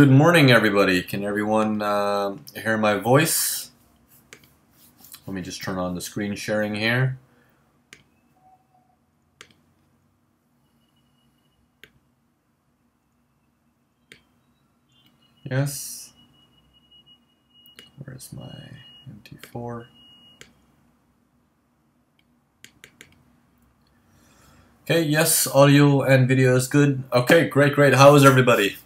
Good morning, everybody. Can everyone uh, hear my voice? Let me just turn on the screen sharing here. Yes. Where's my MT4? Okay, yes, audio and video is good. Okay, great, great. How is everybody?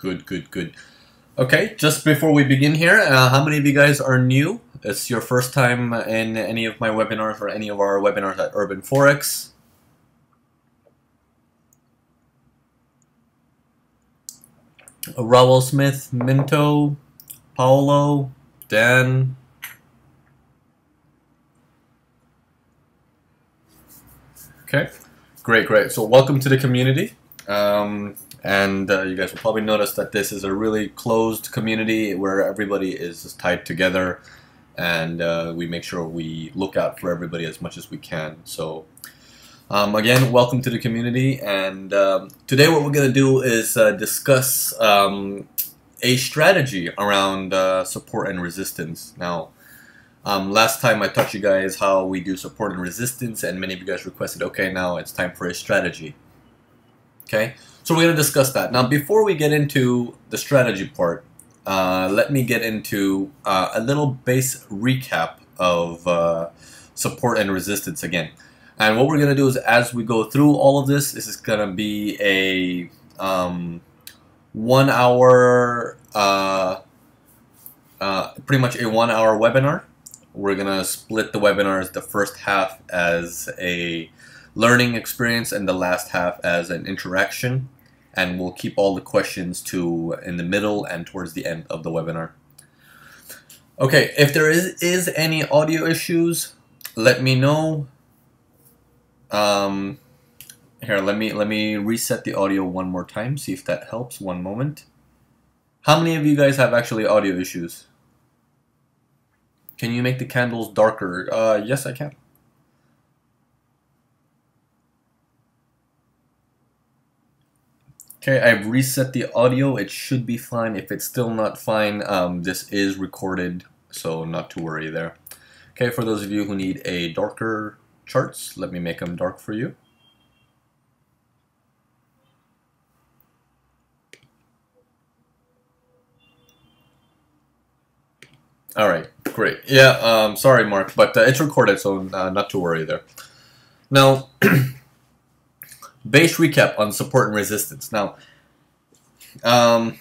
Good, good, good. Okay, just before we begin here, uh, how many of you guys are new? It's your first time in any of my webinars or any of our webinars at Urban Forex. Raul Smith, Minto, Paolo, Dan. Okay, great, great. So welcome to the community. Um, and uh, you guys will probably notice that this is a really closed community where everybody is tied together. And uh, we make sure we look out for everybody as much as we can. So um, again welcome to the community. And um, today what we're going to do is uh, discuss um, a strategy around uh, support and resistance. Now um, last time I taught you guys how we do support and resistance and many of you guys requested okay now it's time for a strategy. Okay so we're going to discuss that. Now, before we get into the strategy part, uh, let me get into uh, a little base recap of uh, support and resistance again. And what we're going to do is as we go through all of this, this is going to be a um, one hour, uh, uh, pretty much a one hour webinar. We're going to split the webinars, the first half as a learning experience and the last half as an interaction and we'll keep all the questions to in the middle and towards the end of the webinar. Okay, if there is, is any audio issues, let me know. Um, here, let me let me reset the audio one more time, see if that helps. One moment. How many of you guys have actually audio issues? Can you make the candles darker? Uh, yes, I can. Okay, I've reset the audio. It should be fine. If it's still not fine, um, this is recorded, so not to worry there. Okay, for those of you who need a darker charts, let me make them dark for you. All right, great. Yeah, um, sorry, Mark, but uh, it's recorded, so uh, not to worry there. Now, base recap on support and resistance. Now, um,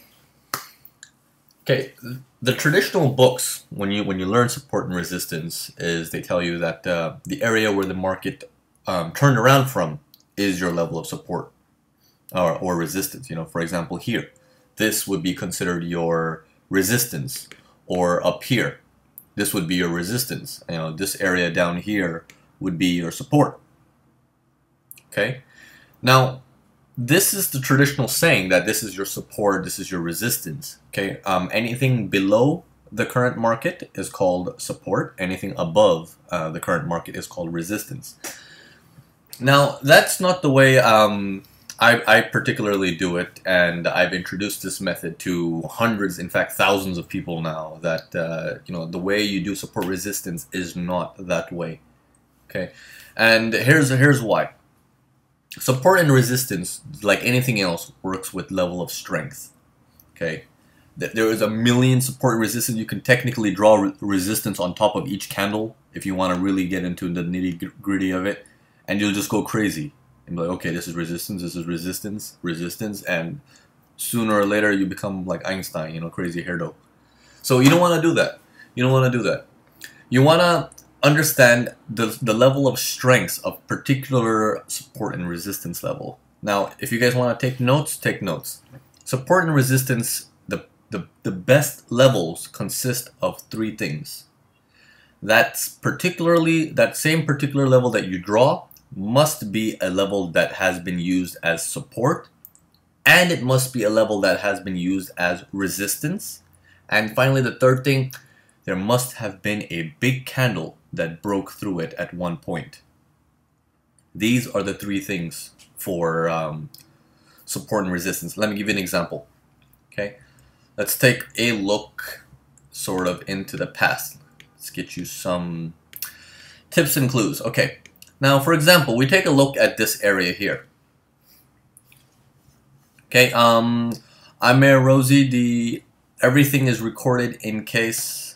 okay, the traditional books when you when you learn support and resistance is they tell you that uh, the area where the market um, turned around from is your level of support or, or resistance. You know, for example, here, this would be considered your resistance, or up here, this would be your resistance. You know, this area down here would be your support. Okay, now, this is the traditional saying that this is your support, this is your resistance. Okay, um, anything below the current market is called support. Anything above uh, the current market is called resistance. Now, that's not the way um, I, I, particularly do it, and I've introduced this method to hundreds, in fact, thousands of people now. That uh, you know, the way you do support resistance is not that way. Okay, and here's here's why. Support and resistance, like anything else, works with level of strength. Okay, there is a million support resistance. You can technically draw re resistance on top of each candle if you want to really get into the nitty gritty of it, and you'll just go crazy and be like, okay, this is resistance, this is resistance, resistance, and sooner or later you become like Einstein, you know, crazy hairdo. So you don't want to do that. You don't want to do that. You want to understand the, the level of strengths of particular support and resistance level. Now, if you guys want to take notes, take notes. Support and resistance, the, the, the best levels consist of three things. That's particularly, that same particular level that you draw must be a level that has been used as support, and it must be a level that has been used as resistance. And finally, the third thing, there must have been a big candle that broke through it at one point. These are the three things for um, support and resistance. Let me give you an example. Okay, let's take a look sort of into the past. Let's get you some tips and clues. Okay, now for example, we take a look at this area here. Okay, um, I'm Mayor Rosie. The everything is recorded in case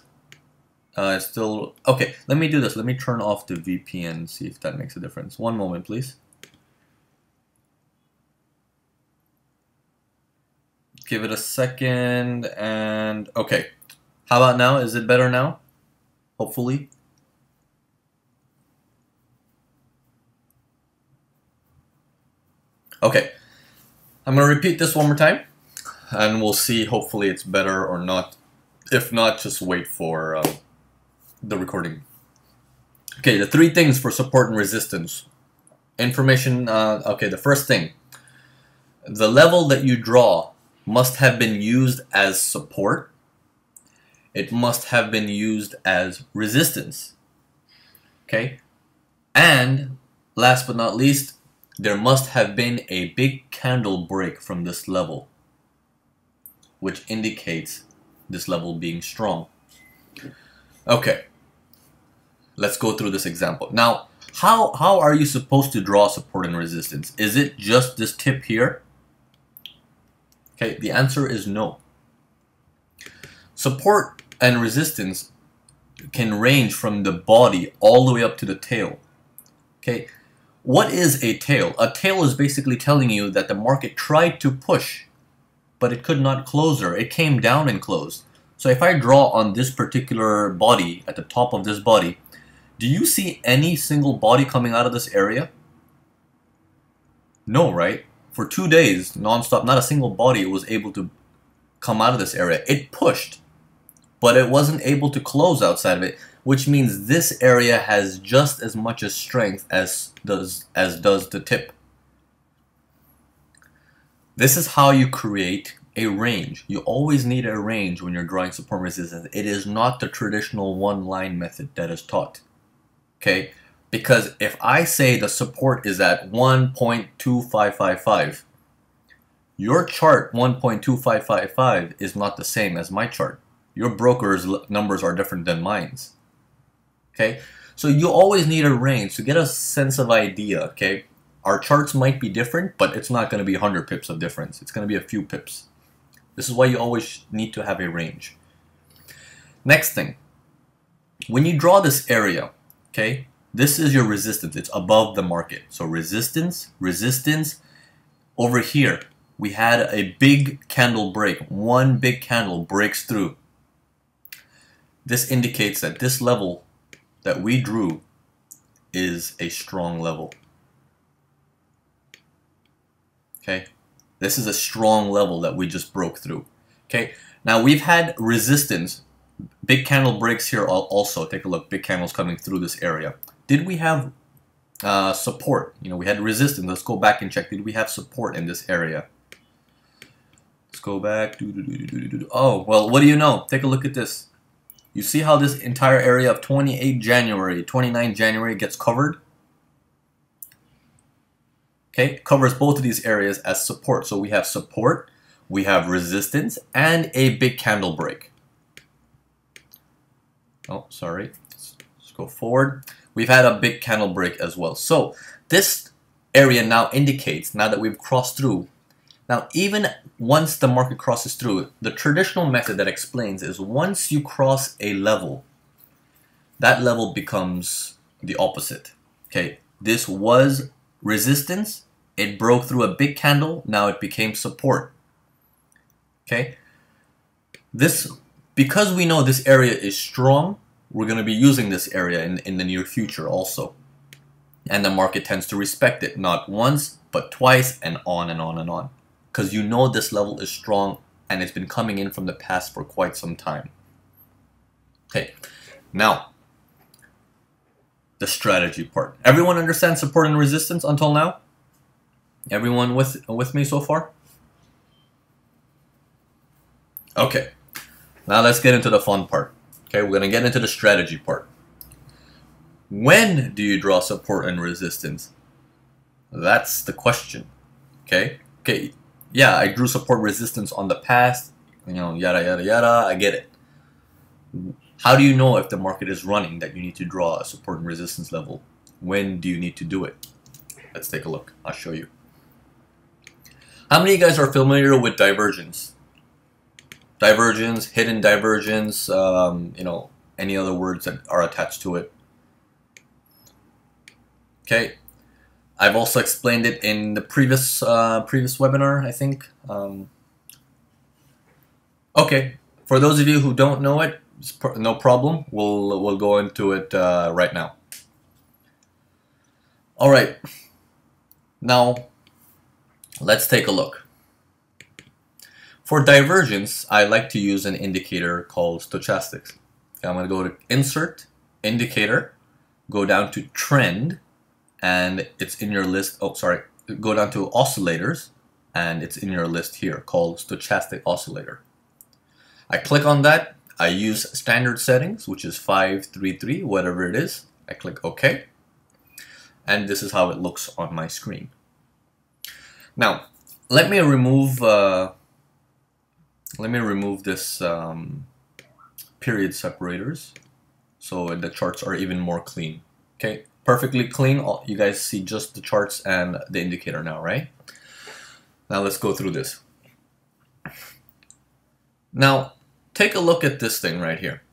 uh, still okay. Let me do this. Let me turn off the VPN. See if that makes a difference. One moment, please. Give it a second and okay. How about now? Is it better now? Hopefully. Okay. I'm going to repeat this one more time and we'll see hopefully it's better or not. If not, just wait for um, the recording. Okay, the three things for support and resistance. Information, uh, okay, the first thing. The level that you draw must have been used as support. It must have been used as resistance. Okay? And last but not least, there must have been a big candle break from this level, which indicates this level being strong. Okay, let's go through this example. Now, how, how are you supposed to draw support and resistance? Is it just this tip here? Okay, the answer is no. Support and resistance can range from the body all the way up to the tail. Okay, what is a tail? A tail is basically telling you that the market tried to push, but it could not close her. It came down and closed. So if I draw on this particular body, at the top of this body, do you see any single body coming out of this area? No, right? For two days, non-stop, not a single body was able to come out of this area. It pushed, but it wasn't able to close outside of it, which means this area has just as much as strength as does as does the tip. This is how you create a range. You always need a range when you're drawing support resistance. It is not the traditional one line method that is taught. Okay? Because if I say the support is at 1.2555, your chart 1.2555 is not the same as my chart. Your broker's numbers are different than mine's. Okay? So you always need a range to get a sense of idea, okay? Our charts might be different, but it's not going to be 100 pips of difference. It's going to be a few pips. This is why you always need to have a range. Next thing, when you draw this area, okay, this is your resistance. It's above the market. So resistance, resistance. Over here, we had a big candle break. One big candle breaks through. This indicates that this level that we drew is a strong level. Okay, this is a strong level that we just broke through. Okay, now we've had resistance. Big candle breaks here also. Take a look, big candles coming through this area did we have uh, support? You know, we had resistance. Let's go back and check. Did we have support in this area? Let's go back. Oh, well, what do you know? Take a look at this. You see how this entire area of 28 January, 29 January gets covered? Okay, covers both of these areas as support. So we have support, we have resistance, and a big candle break. Oh, sorry. Let's, go forward we've had a big candle break as well. So this area now indicates, now that we've crossed through, now even once the market crosses through, the traditional method that explains is once you cross a level, that level becomes the opposite. Okay, this was resistance, it broke through a big candle, now it became support. Okay, this, because we know this area is strong, we're going to be using this area in, in the near future also. And the market tends to respect it, not once, but twice, and on and on and on. Because you know this level is strong and it's been coming in from the past for quite some time. Okay, now, the strategy part. Everyone understands support and resistance until now? Everyone with, with me so far? Okay, now let's get into the fun part. Okay, we're gonna get into the strategy part. When do you draw support and resistance? That's the question. Okay, okay, yeah, I drew support resistance on the past, you know, yada yada yada. I get it. How do you know if the market is running that you need to draw a support and resistance level? When do you need to do it? Let's take a look. I'll show you. How many of you guys are familiar with divergence? Divergence, hidden divergence, um, you know, any other words that are attached to it. Okay, I've also explained it in the previous uh, previous webinar, I think. Um, okay, for those of you who don't know it, no problem. We'll we'll go into it uh, right now. All right. Now, let's take a look. For divergence, I like to use an indicator called stochastics. Okay, I'm going to go to Insert, Indicator, go down to Trend, and it's in your list. Oh, sorry. Go down to Oscillators, and it's in your list here called Stochastic Oscillator. I click on that. I use standard settings, which is 533, whatever it is. I click OK and this is how it looks on my screen. Now, let me remove uh, let me remove this um, period separators so the charts are even more clean. Okay, perfectly clean. You guys see just the charts and the indicator now, right? Now let's go through this. Now, take a look at this thing right here.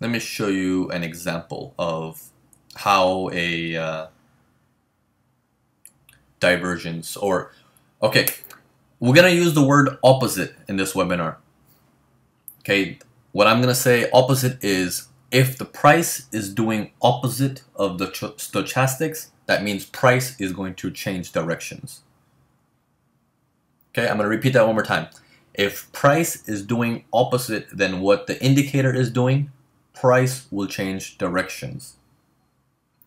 Let me show you an example of how a uh, divergence or okay we're gonna use the word opposite in this webinar. Okay what I'm gonna say opposite is if the price is doing opposite of the stochastics that means price is going to change directions. Okay I'm gonna repeat that one more time. If price is doing opposite than what the indicator is doing price will change directions.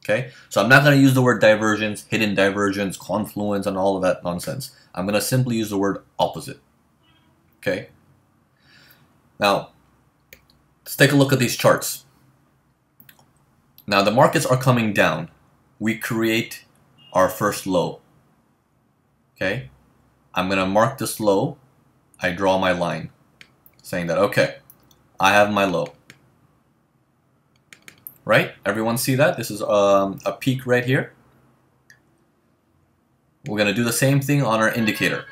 Okay, so I'm not going to use the word divergence, hidden divergence, confluence, and all of that nonsense. I'm going to simply use the word opposite. Okay, now let's take a look at these charts. Now the markets are coming down. We create our first low. Okay, I'm going to mark this low. I draw my line saying that, okay, I have my low right? Everyone see that? This is um, a peak right here. We're going to do the same thing on our indicator.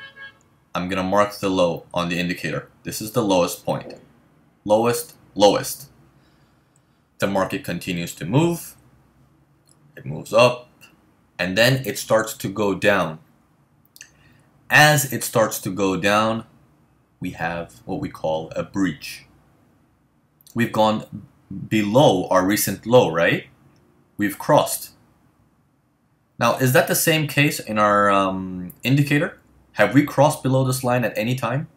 I'm going to mark the low on the indicator. This is the lowest point. Lowest, lowest. The market continues to move. It moves up. And then it starts to go down. As it starts to go down, we have what we call a breach. We've gone below our recent low, right? We've crossed. Now, is that the same case in our um, indicator? Have we crossed below this line at any time?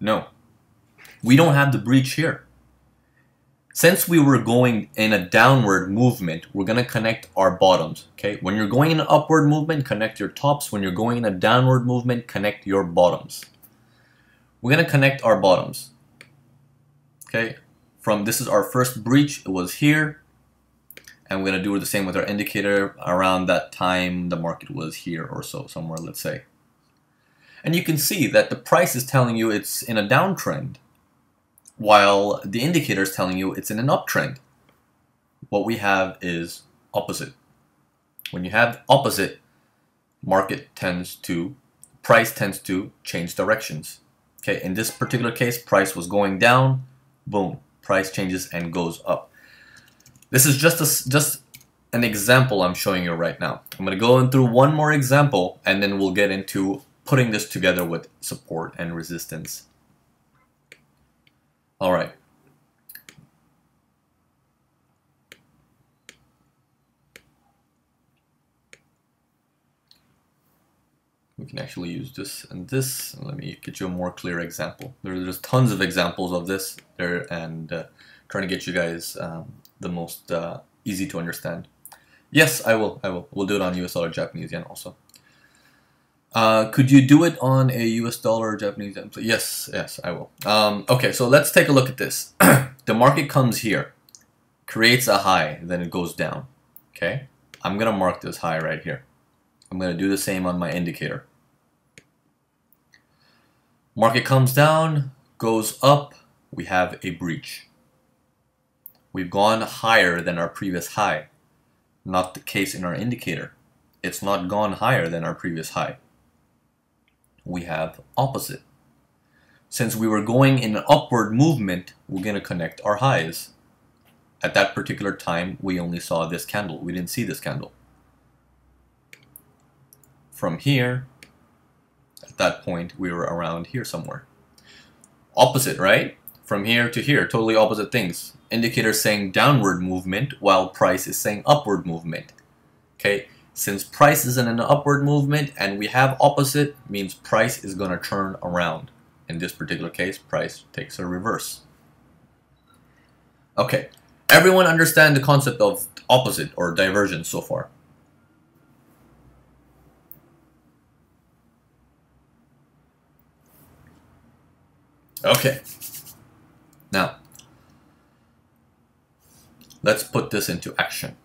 No. We don't have the breach here. Since we were going in a downward movement, we're going to connect our bottoms. Okay, When you're going in an upward movement, connect your tops. When you're going in a downward movement, connect your bottoms we're going to connect our bottoms. Okay, from this is our first breach, it was here. And we're going to do the same with our indicator. Around that time, the market was here or so, somewhere, let's say. And you can see that the price is telling you it's in a downtrend, while the indicator is telling you it's in an uptrend. What we have is opposite. When you have opposite, market tends to, price tends to change directions. Okay, in this particular case, price was going down, boom, price changes and goes up. This is just a, just an example I'm showing you right now. I'm going to go in through one more example and then we'll get into putting this together with support and resistance. All right. We can actually use this and this. Let me get you a more clear example. There, there's just tons of examples of this there and uh, trying to get you guys um, the most uh, easy to understand. Yes, I will. I will. We'll do it on US dollar Japanese yen also. Uh, could you do it on a US dollar Japanese yen? Yes, yes, I will. Um, okay, so let's take a look at this. the market comes here, creates a high, then it goes down. Okay, I'm going to mark this high right here. I'm going to do the same on my indicator. Market comes down, goes up, we have a breach. We've gone higher than our previous high. Not the case in our indicator. It's not gone higher than our previous high we have opposite. Since we were going in an upward movement, we're going to connect our highs. At that particular time, we only saw this candle. We didn't see this candle. From here, that point, we were around here somewhere. Opposite, right? From here to here, totally opposite things. Indicator saying downward movement, while price is saying upward movement. Okay, since price is in an upward movement and we have opposite, means price is going to turn around. In this particular case, price takes a reverse. Okay, everyone understand the concept of opposite or divergence so far? Okay, now let's put this into action.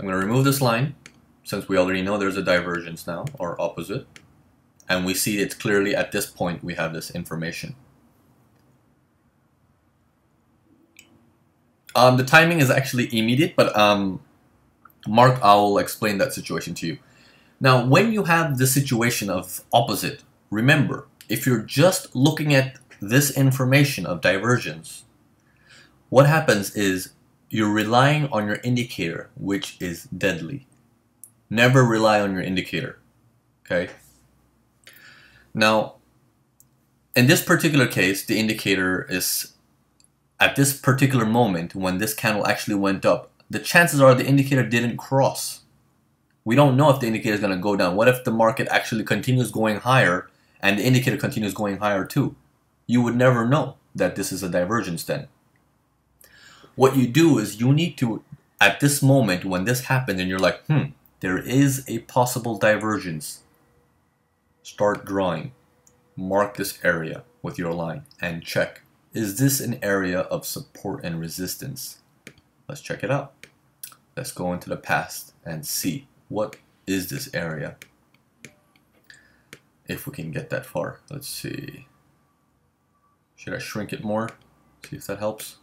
I'm going to remove this line since we already know there's a divergence now or opposite and we see it's clearly at this point we have this information. Um, the timing is actually immediate but um, Mark will explain that situation to you. Now when you have the situation of opposite remember if you're just looking at this information of divergence what happens is you're relying on your indicator, which is deadly. Never rely on your indicator. Okay? Now, in this particular case, the indicator is at this particular moment when this candle actually went up, the chances are the indicator didn't cross. We don't know if the indicator is going to go down. What if the market actually continues going higher and the indicator continues going higher too? You would never know that this is a divergence then what you do is you need to, at this moment when this happens and you're like, hmm, there is a possible divergence, start drawing. Mark this area with your line and check. Is this an area of support and resistance? Let's check it out. Let's go into the past and see what is this area. If we can get that far. Let's see. Should I shrink it more? See if that helps.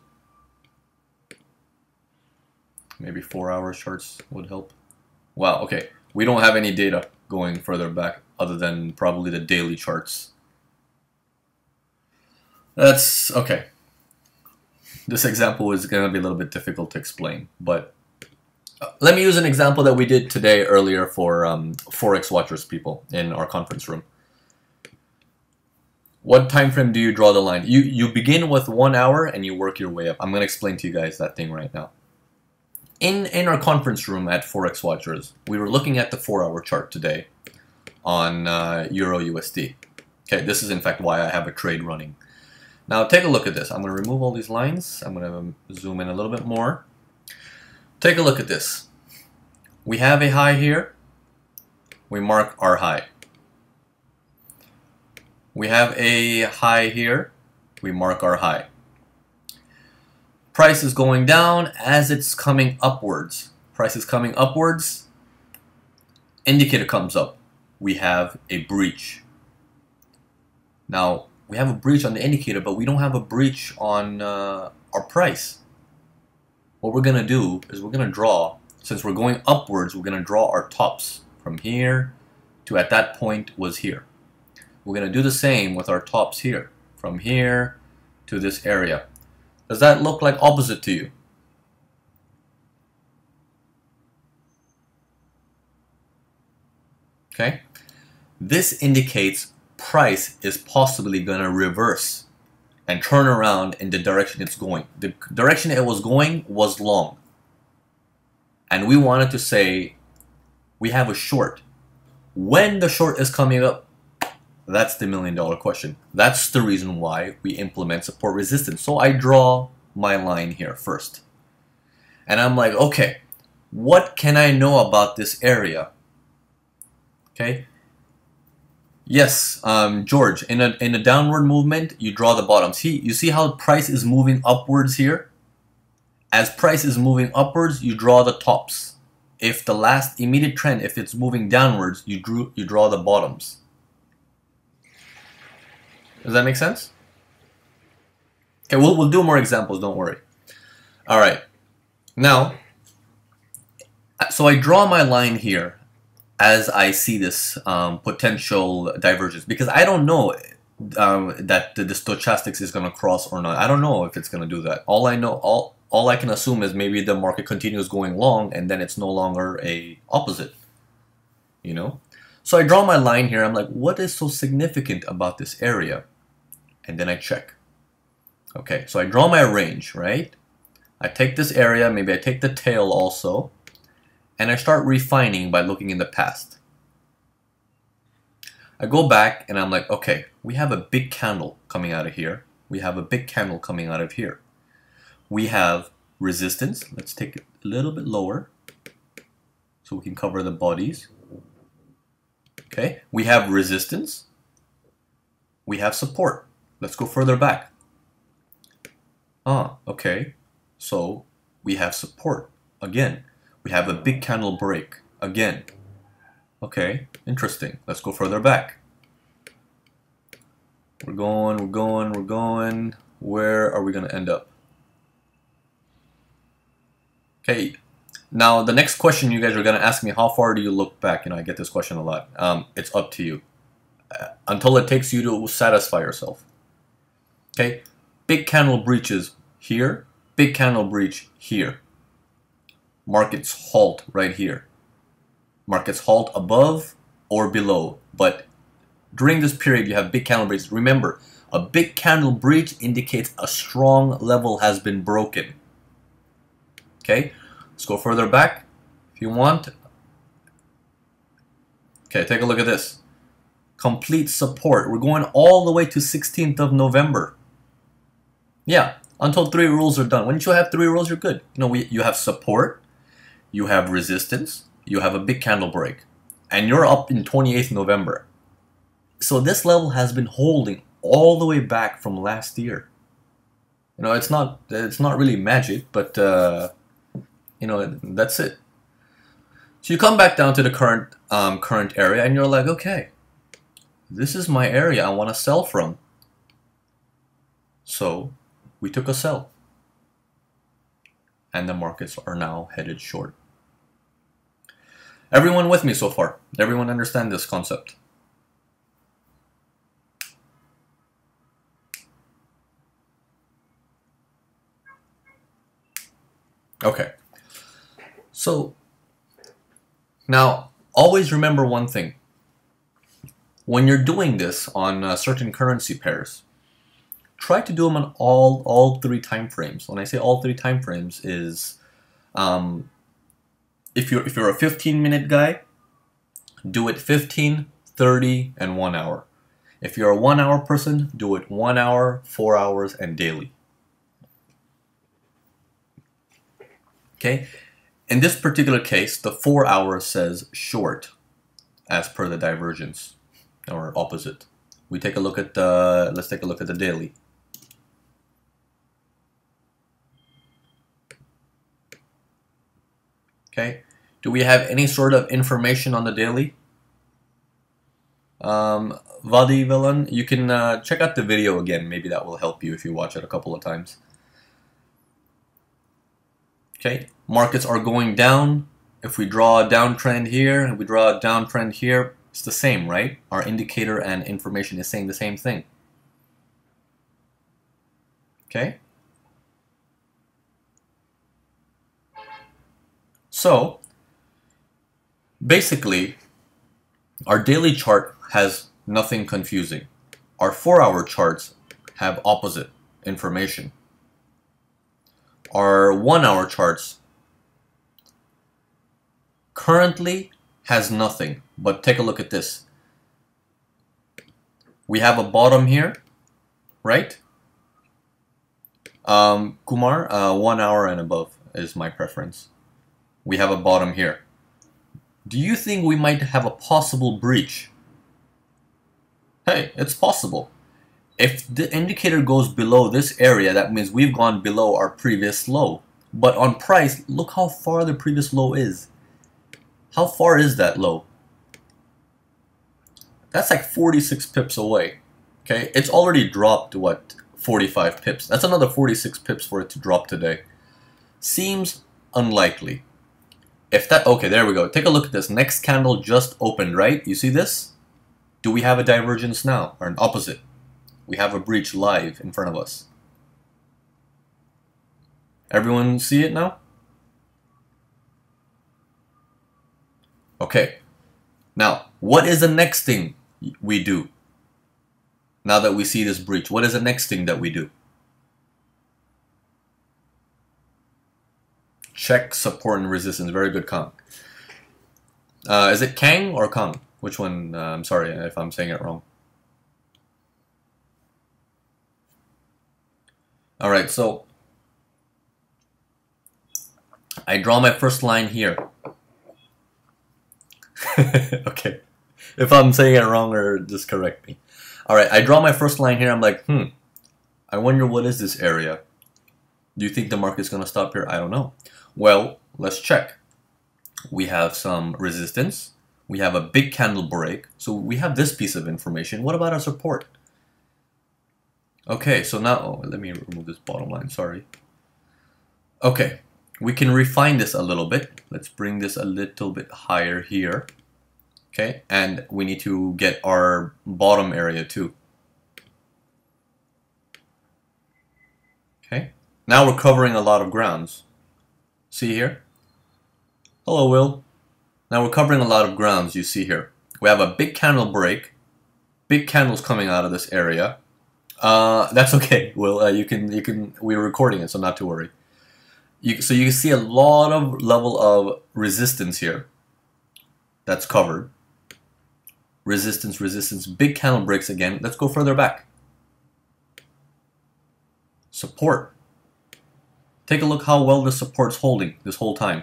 Maybe four hours charts would help. Wow, okay. We don't have any data going further back other than probably the daily charts. That's okay. This example is going to be a little bit difficult to explain, but let me use an example that we did today earlier for um, Forex Watchers people in our conference room. What time frame do you draw the line? You, you begin with one hour and you work your way up. I'm going to explain to you guys that thing right now in, in our conference room at Forex Watchers, we were looking at the four-hour chart today on uh, Euro USD. Okay, this is in fact why I have a trade running. Now take a look at this. I'm going to remove all these lines. I'm going to zoom in a little bit more. Take a look at this. We have a high here. We mark our high. We have a high here. We mark our high. Price is going down as it's coming upwards. Price is coming upwards. Indicator comes up. We have a breach. Now, we have a breach on the indicator, but we don't have a breach on uh, our price. What we're going to do is we're going to draw, since we're going upwards, we're going to draw our tops from here to at that point was here. We're going to do the same with our tops here, from here to this area. Does that look like opposite to you? Okay. This indicates price is possibly going to reverse and turn around in the direction it's going. The direction it was going was long. And we wanted to say we have a short. When the short is coming up, that's the million dollar question. That's the reason why we implement support resistance. So I draw my line here first. And I'm like, okay, what can I know about this area? Okay. Yes, um, George, in a, in a downward movement, you draw the bottom. See, you see how price is moving upwards here? As price is moving upwards, you draw the tops. If the last immediate trend, if it's moving downwards, you, drew, you draw the bottoms. Does that make sense? Okay, we'll, we'll do more examples, don't worry. All right, now, so I draw my line here as I see this um, potential divergence because I don't know um, that the, the stochastics is going to cross or not. I don't know if it's going to do that. All I know, all all I can assume is maybe the market continues going long and then it's no longer a opposite. You know, so I draw my line here. I'm like, what is so significant about this area? And then I check. Okay, so I draw my range, right? I take this area, maybe I take the tail also, and I start refining by looking in the past. I go back and I'm like, okay, we have a big candle coming out of here. We have a big candle coming out of here. We have resistance. Let's take it a little bit lower so we can cover the bodies. Okay, we have resistance. We have support. Let's go further back. Ah, okay. So we have support. Again, we have a big candle break. Again. Okay, interesting. Let's go further back. We're going, we're going, we're going. Where are we going to end up? Okay, now the next question you guys are going to ask me, how far do you look back? You know, I get this question a lot. Um, it's up to you. Uh, until it takes you to satisfy yourself. Okay, big candle breaches here, big candle breach here. Markets halt right here. Markets halt above or below, but during this period you have big candle breaches. Remember, a big candle breach indicates a strong level has been broken. Okay, let's go further back if you want. Okay, take a look at this. Complete support. We're going all the way to 16th of November. Yeah, until three rules are done. Once you have three rules, you're good. You know, we, you have support, you have resistance, you have a big candle break, and you're up in 28th November. So this level has been holding all the way back from last year. You know, it's not it's not really magic, but uh, you know that's it. So you come back down to the current um, current area, and you're like, okay, this is my area I want to sell from. So we took a sell. And the markets are now headed short. Everyone with me so far? Everyone understand this concept? Okay. So, now always remember one thing. When you're doing this on uh, certain currency pairs, try to do them on all all three time frames. When I say all three time frames is um, if you're if you're a 15 minute guy, do it 15, 30, and one hour. If you're a one hour person, do it one hour, four hours, and daily. Okay, in this particular case, the four hours says short as per the divergence or opposite. We take a look at the, let's take a look at the daily. Okay. Do we have any sort of information on the daily? Um, Vadi Villain, you can uh, check out the video again. Maybe that will help you if you watch it a couple of times. Okay, markets are going down. If we draw a downtrend here and we draw a downtrend here, it's the same, right? Our indicator and information is saying the same thing. Okay? So, basically, our daily chart has nothing confusing. Our four hour charts have opposite information. Our one hour charts currently has nothing, but take a look at this. We have a bottom here, right? Um, Kumar, uh, one hour and above is my preference. We have a bottom here. Do you think we might have a possible breach? Hey, it's possible. If the indicator goes below this area, that means we've gone below our previous low. But on price, look how far the previous low is. How far is that low? That's like 46 pips away. Okay, it's already dropped, what, 45 pips. That's another 46 pips for it to drop today. Seems unlikely. If that, okay, there we go. Take a look at this. Next candle just opened, right? You see this? Do we have a divergence now, or an opposite? We have a breach live in front of us. Everyone see it now? Okay. Now, what is the next thing we do? Now that we see this breach, what is the next thing that we do? Check support and resistance. Very good, Kang. Uh, is it Kang or Kong? Which one? Uh, I'm sorry if I'm saying it wrong. All right, so I draw my first line here. okay. If I'm saying it wrong or just correct me. Alright, I draw my first line here. I'm like, hmm, I wonder what is this area? Do you think the market's going to stop here? I don't know. Well, let's check. We have some resistance. We have a big candle break. So we have this piece of information. What about our support? Okay, so now, oh, let me remove this bottom line, sorry. Okay, we can refine this a little bit. Let's bring this a little bit higher here. Okay, and we need to get our bottom area too. Okay, now we're covering a lot of grounds. See here? Hello, Will. Now we're covering a lot of grounds you see here. We have a big candle break, big candles coming out of this area. Uh, that's okay, Will. Uh, you can, you can. We're recording it, so not to worry. You, so you can see a lot of level of resistance here that's covered. Resistance, resistance, big candle breaks again. Let's go further back. Support. Take a look how well the support's holding this whole time.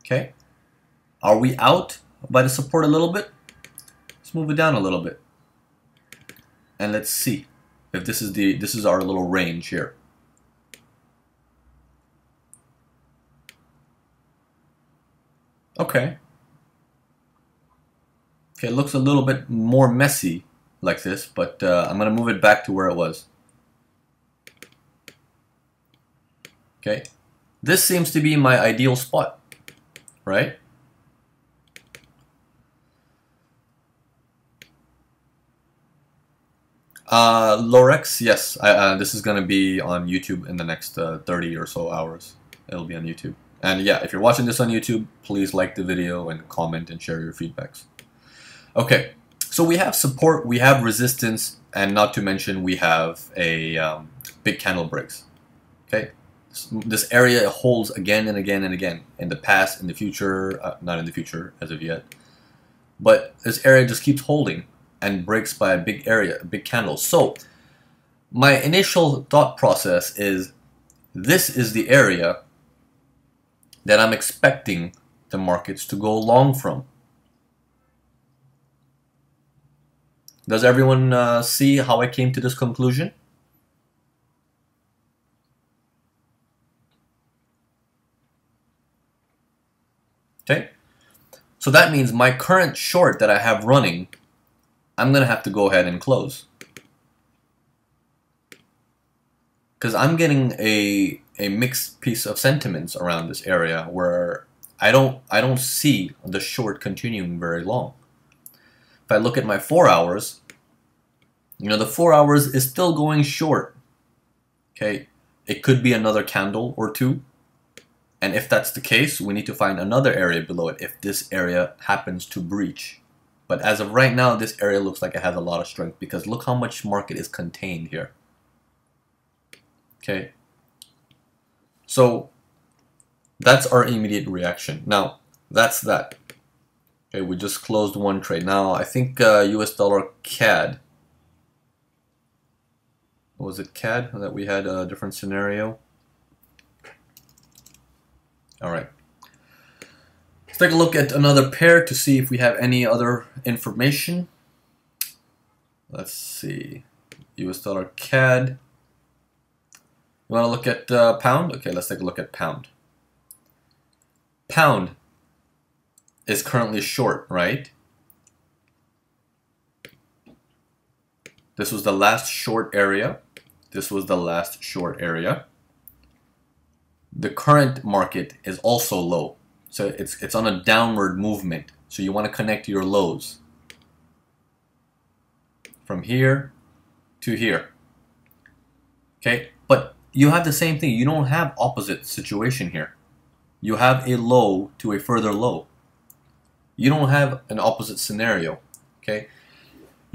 Okay. Are we out by the support a little bit? Let's move it down a little bit. And let's see if this is the this is our little range here. Okay. Okay, it looks a little bit more messy like this, but uh, I'm going to move it back to where it was. Okay, this seems to be my ideal spot, right? Uh, Lorex, yes, I, uh, this is going to be on YouTube in the next uh, 30 or so hours. It'll be on YouTube. And yeah, if you're watching this on YouTube, please like the video and comment and share your feedbacks. Okay, so we have support, we have resistance, and not to mention we have a um, big candle breaks. Okay, this area holds again and again and again in the past, in the future, uh, not in the future as of yet. But this area just keeps holding and breaks by a big area, a big candle. So my initial thought process is this is the area that I'm expecting the markets to go long from. Does everyone uh, see how I came to this conclusion? Okay, so that means my current short that I have running, I'm going to have to go ahead and close. Because I'm getting a a mixed piece of sentiments around this area where I don't I don't see the short continuing very long. If I look at my four hours, you know the four hours is still going short. Okay, it could be another candle or two. And if that's the case, we need to find another area below it if this area happens to breach. But as of right now, this area looks like it has a lot of strength because look how much market is contained here. Okay, so that's our immediate reaction. Now, that's that. Okay, we just closed one trade. Now, I think uh, US dollar CAD. Was it CAD that we had a different scenario? All right. Let's take a look at another pair to see if we have any other information. Let's see. US dollar CAD. You want to look at uh, pound? Okay, let's take a look at pound. Pound is currently short, right? This was the last short area. This was the last short area. The current market is also low. So it's, it's on a downward movement. So you want to connect your lows from here to here. Okay, but you have the same thing. You don't have opposite situation here. You have a low to a further low. You don't have an opposite scenario. Okay,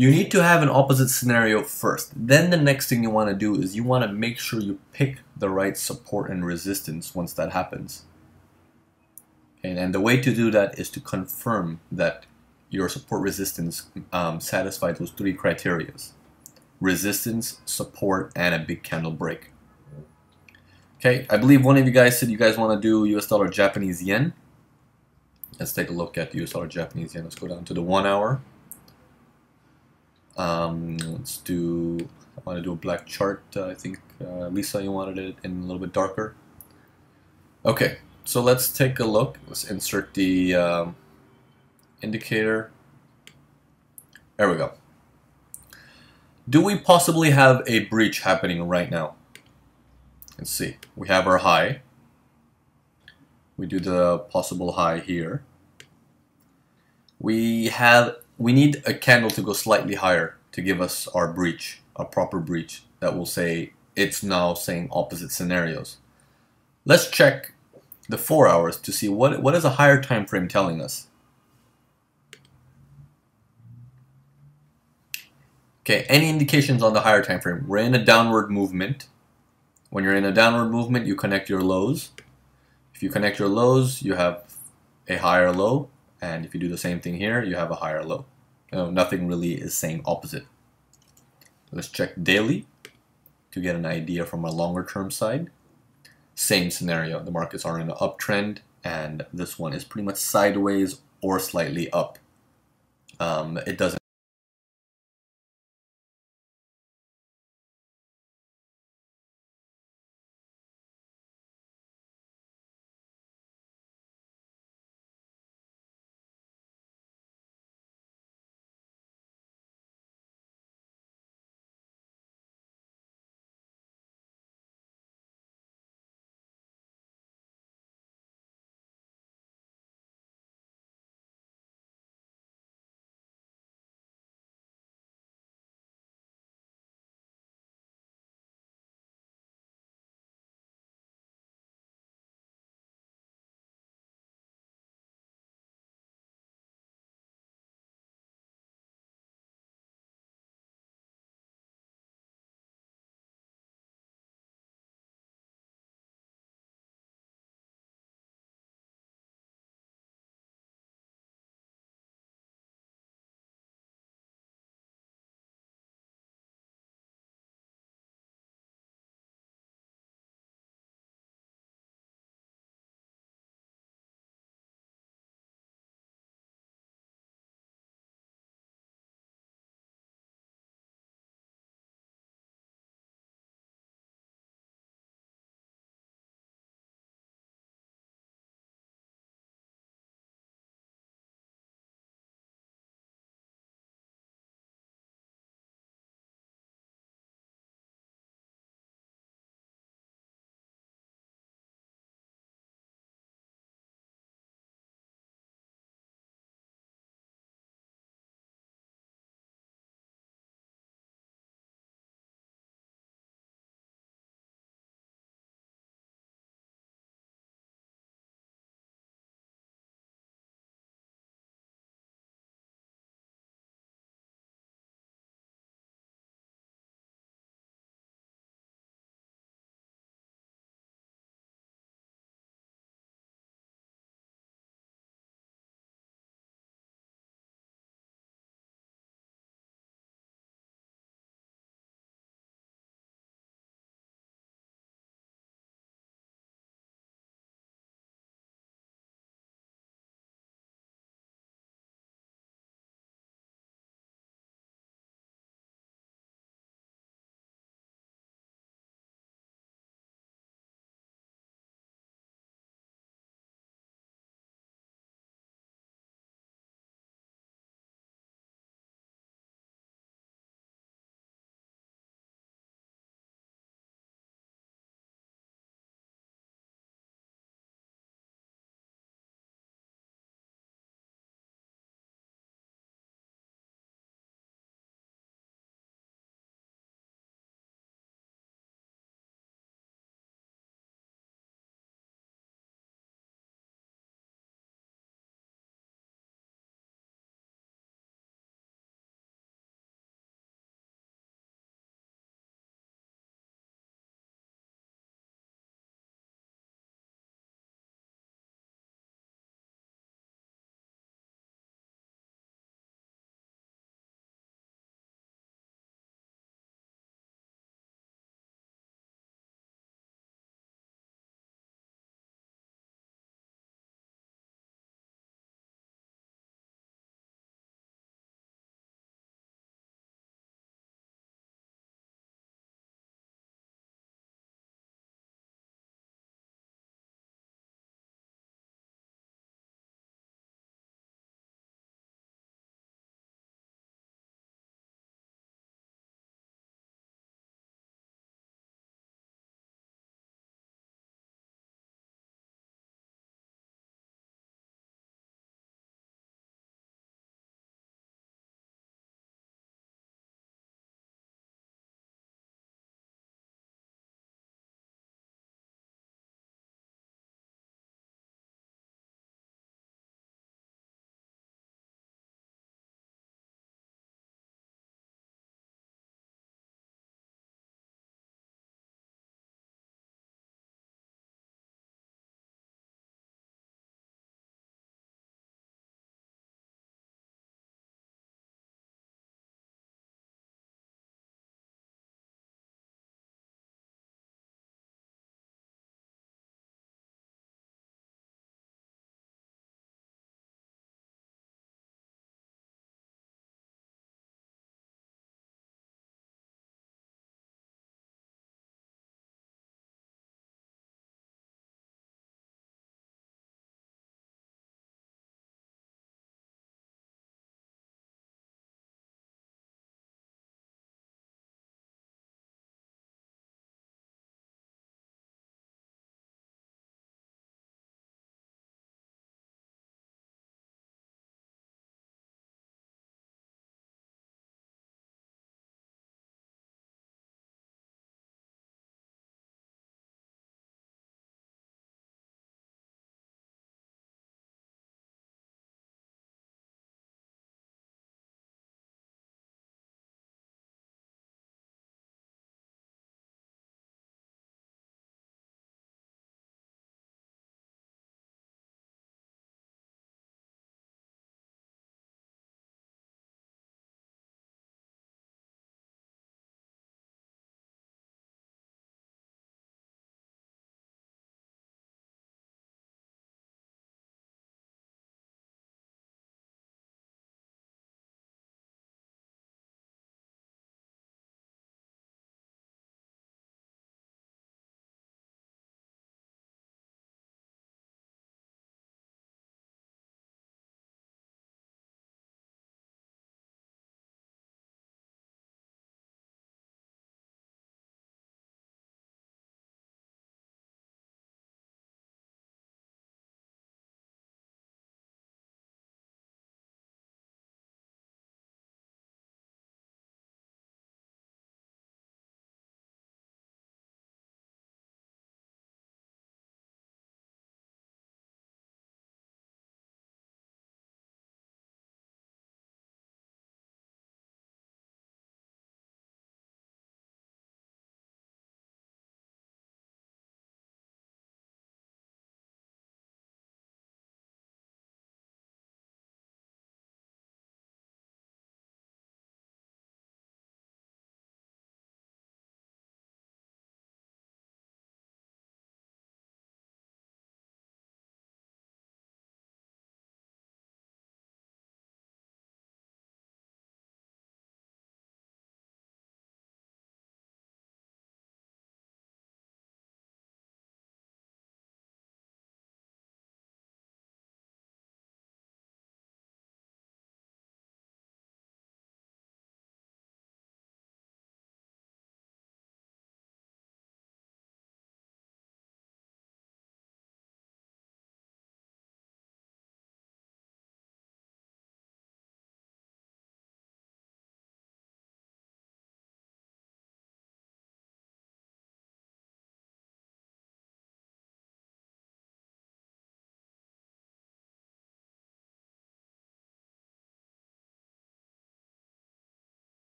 you need to have an opposite scenario first. Then the next thing you want to do is you want to make sure you pick the right support and resistance once that happens. And, and the way to do that is to confirm that your support resistance um, satisfy those three criterias. Resistance, support, and a big candle break. Okay, I believe one of you guys said you guys want to do US dollar Japanese yen. Let's take a look at US dollar Japanese yen. Let's go down to the one hour. Um, let's do, I want to do a black chart. Uh, I think, uh, Lisa, you wanted it in a little bit darker. Okay, so let's take a look. Let's insert the um, indicator. There we go. Do we possibly have a breach happening right now? Let's see. We have our high. We do the possible high here. We have we need a candle to go slightly higher to give us our breach, a proper breach that will say it's now saying opposite scenarios. Let's check the four hours to see what what is a higher time frame telling us. Okay, any indications on the higher time frame? We're in a downward movement. When you're in a downward movement, you connect your lows. If you connect your lows, you have a higher low. And if you do the same thing here, you have a higher low. No, nothing really is saying opposite. Let's check daily to get an idea from a longer term side. Same scenario, the markets are in an uptrend and this one is pretty much sideways or slightly up. Um, it doesn't